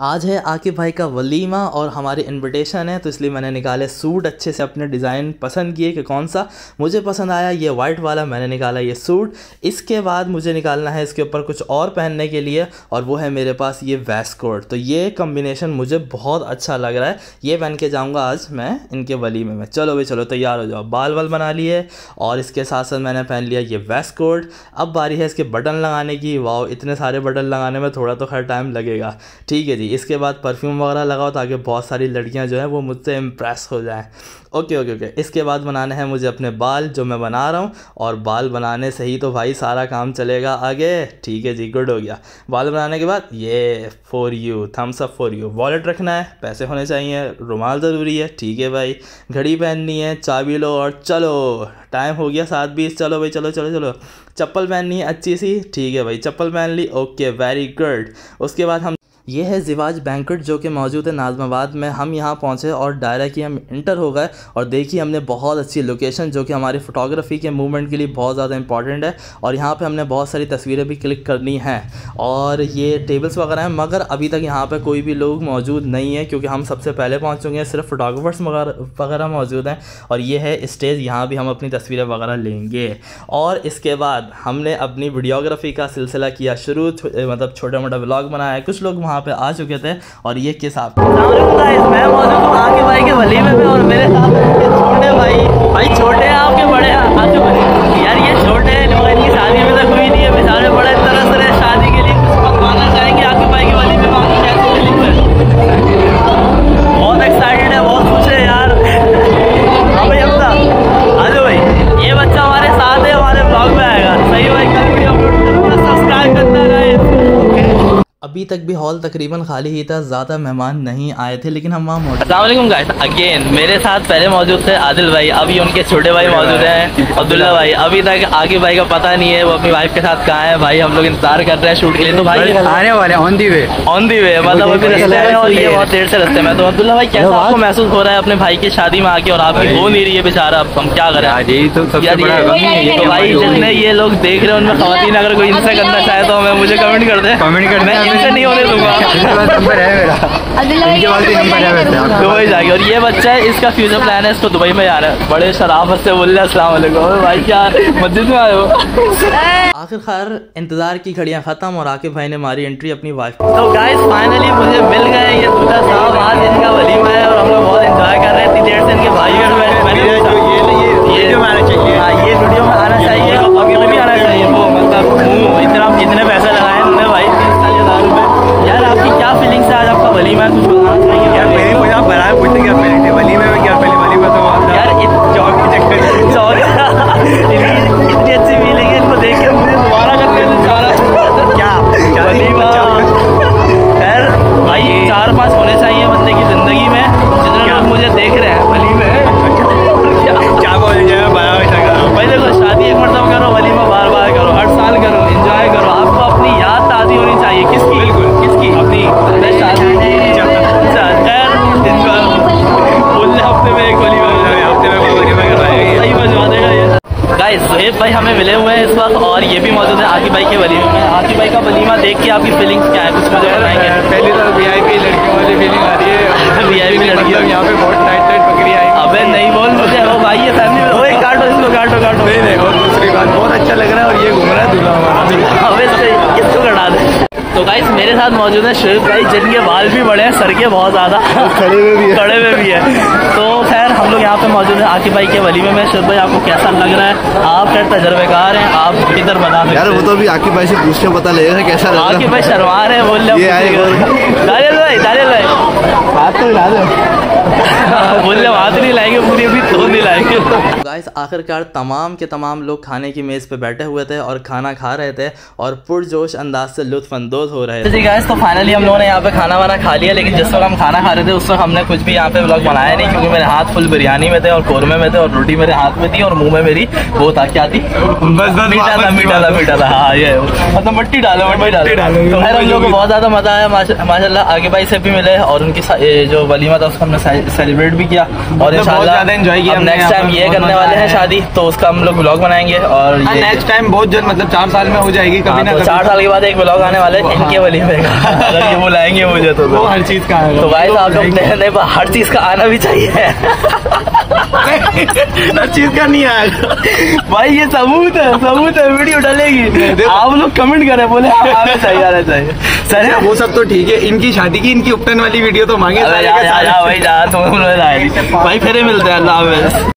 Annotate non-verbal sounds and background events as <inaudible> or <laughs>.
आज है आकिब भाई का वलीमा और हमारी इनविटेशन है तो इसलिए मैंने निकाले सूट अच्छे से अपने डिज़ाइन पसंद किए कि कौन सा। मुझे पसंद आया ये वाइट वाला, मैंने निकाला ये सूट। इसके बाद मुझे निकालना है इसके ऊपर कुछ और पहनने के लिए, और वो है मेरे पास ये वेस्ट कोट तो ये कम्बिनेशन मुझे बहुत अच्छा लग रहा है। ये पहन के जाऊँगा आज मैं इनके वलीमे में। चलो भाई, चलो, तैयार हो जाओ। बाल वाल बना लिए, और इसके साथ साथ मैंने पहन लिया ये वेस्ट कोट अब बारी है इसके बटन लगाने की। वाह इतने सारे बटन लगाने में थोड़ा तो खैर टाइम लगेगा। ठीक है जी इसके बाद परफ्यूम वगैरह लगाओ ताकि बहुत सारी लड़कियाँ जो हैं वो मुझसे इम्प्रेस हो जाएँ। ओके ओके ओके इसके बाद बनाने हैं मुझे अपने बाल, जो मैं बना रहा हूँ। और बाल बनाने से ही तो भाई सारा काम चलेगा आगे। ठीक है जी गुड हो गया। बाल बनाने के बाद, ये for you thumbs up for you wallet रखना है, पैसे होने चाहिए, रुमाल ज़रूरी है। ठीक है भाई। घड़ी पहननी है, चाबी लो और चलो। टाइम हो गया सात बीस। चलो भाई, चलो चलो चलो। चप्पल पहननी है, अच्छी सी। ठीक है भाई, चप्पल पहन ली। ओके वेरी गुड उसके बाद हम ये है जिवाज बैंकट, जो कि मौजूद है नाजमाबाद में। हम यहाँ पहुँचे और डायरेक्ट ही हम इंटर हो गए और देखिए हमने बहुत अच्छी लोकेशन, जो कि हमारी फ़ोटोग्राफी के मूवमेंट के लिए बहुत ज़्यादा इंपॉर्टेंट है और यहाँ पे हमने बहुत सारी तस्वीरें भी क्लिक करनी हैं। और ये टेबल्स वगैरह हैं, मगर अभी तक यहाँ पर कोई भी लोग मौजूद नहीं है, क्योंकि हम सबसे पहले पहुँच चुके हैं, सिर्फ़ फोटोग्राफर्स वगैरह मौजूद हैं। और ये है स्टेज यहाँ भी हम अपनी तस्वीरें वगैरह लेंगे। और इसके बाद हमने अपनी वीडियोग्राफी का सिलसिला किया शुरू मतलब छोटा मोटा ब्लॉग बनाया। कुछ लोग वहाँ पे आ चुके थे और ये किस आप मैं मौजूद हूँ भाई के वली में और मेरे साथ छोटे भाई। भाई छोटे आपके बड़े यार ये छोटे हैं शादी में अभी तक भी हॉल तकरीबन खाली ही था ज़्यादा मेहमान नहीं आए थे लेकिन हम वहाँ गाइस अगेन मेरे साथ पहले मौजूद थे आदिल भाई अभी उनके छोटे भाई मौजूद हैं अब्दुल्ला भाई। अभी तक आगे भाई का पता नहीं है वो अपनी वाइफ के साथ कहाँ है भाई हम लोग इंतज़ार कर रहे हैं शूट के लिए। तो भाई आने वाले on the way on the वे मतलब अभी रस्ते में और ये बहुत देर से रस्ते में तो अब्दुल्ला भाई कैसा आपको महसूस हो रहा है अपने भाई की शादी में आके और आपकी हो नहीं रही है बेचारा? अब हम क्या करें? यही तो सबसे बड़ा तो भाई जितने ये लोग देख रहे हैं उनमें खातन अगर कोई इनसे करना चाहे तो हमें मुझे कमेंट कर दे। कमेंट कर मैं नहीं होने दूँगा। <laughs> नंबर है मेरा। इनके पास भी नंबर है वैसे दुबई जाएगी। और ये बच्चा है इसका फ्यूचर प्लान है इसको दुबई में जाना है। बड़े शराफत से बोल रहे असला भाई क्या मस्जिद में आए हो? आखिरकार इंतज़ार की घड़ियाँ खत्म और आकिब भाई ने मारी एंट्री अपनी वाइफ तो गाइस फाइनली मुझे मिल गए ये दूल्हा साहब। आज इनका वलीमा है और हम लोग बहुत एंजॉय कर रहे हैं। इतनी देर से इनके भाई और मैंने आपका वलीमा सुहेब भाई हमें मिले हुए हैं इस वक्त और ये भी मौजूद है आकिब भाई के वलीमे में। आकिब भाई का वलीमा देख के आपकी फीलिंग्स क्या है? कुछ मुझे बताएँगे? पहली तो वी आई पी लड़कियों वाली फीलिंग आ रही है। <laughs> VIP लड़कियों। मतलब यहाँ पे बहुत टाइट टाइट पकड़ी आई। अबे नहीं बोल मुझे वो भाई ये फैमिली में ओए काटो इसको काटो काटो नहीं नहीं और दूसरी बात बहुत अच्छा लग रहा है और ये घूम रहा है दूल्हा हमारा अबे किसको कटा दे। तो गाइस मेरे साथ मौजूद है शुएब भाई जिनके बाल भी बड़े हैं सर के बहुत ज़्यादा। खड़े हुए भी है। खड़े हुए भी है। तो खैर हम लोग यहाँ पे मौजूद हैं आकिब भाई के वली में। शरद भाई आपको कैसा लग रहा है? आप क्या तजर्बेकार हैं आप किधर बता सकते यार वो तो अभी आकिब भाई से पूछ के पता लगेगा कैसा लग आकिब भाई शर्मा रहे हैं बोल रहे भाई दारियल भाई। हाथ तो हिला दो। बोल रहे हाथ नहीं लाएँगे पूरी अभी तो नहीं लाएँगे। गाइस आखिरकार तमाम के तमाम लोग खाने की मेज़ पे बैठे हुए थे और खाना खा रहे थे और पुरजोश अंदाज से लुत्फ अंदोज हो रहे थे। जी गाइस तो फाइनली हम लोगों ने यहाँ पे खाना वाना खा लिया लेकिन जिस वक्त हम खाना खा रहे थे उस वक्त हमने कुछ भी यहाँ पे ब्लॉग बनाया नहीं क्योंकि मेरे हाथ फुल बिरयानी में थे और कौरमे में थे और रोटी मेरे हाथ में थी और मुँह में मेरी वो था क्या थी मीठा था मीठा था मीठा था हाँ ये मतलब मट्टी डालो मट्टी डालो। डालो। तो खैर हम लोग को बहुत ज़्यादा मज़ा आया माशा- आगे भाई से भी मिले और उनकी जो वलीमा था उसको हमने सेलिब्रेट भी किया और हमने नेक्स्ट टाइम ये करने वाले हैं शादी तो उसका हम लोग ब्लॉग बनाएँगे और नेक्स्ट टाइम बहुत जल्द मतलब चार साल में हो जाएगी कभी हाँ, ना तो चार साल के बाद एक ब्लॉग आने वाले इनके का अगर ये बुलाएँगे मुझे तो हर चीज़ का तो भाई साहब लोग हर चीज़ का आना भी चाहिए। हर चीज़ का नहीं आएगा। भाई ये सबूत है सबूत है वीडियो डालेगी। आप लोग कमेंट करें बोले आना चाहिए आना चाहिए सर वो सब तो ठीक है इनकी शादी की इनकी उपटन वाली वीडियो तो मांगे यार तुम्हें भाई फिर मिलते हैं अल्लाह हाफिज।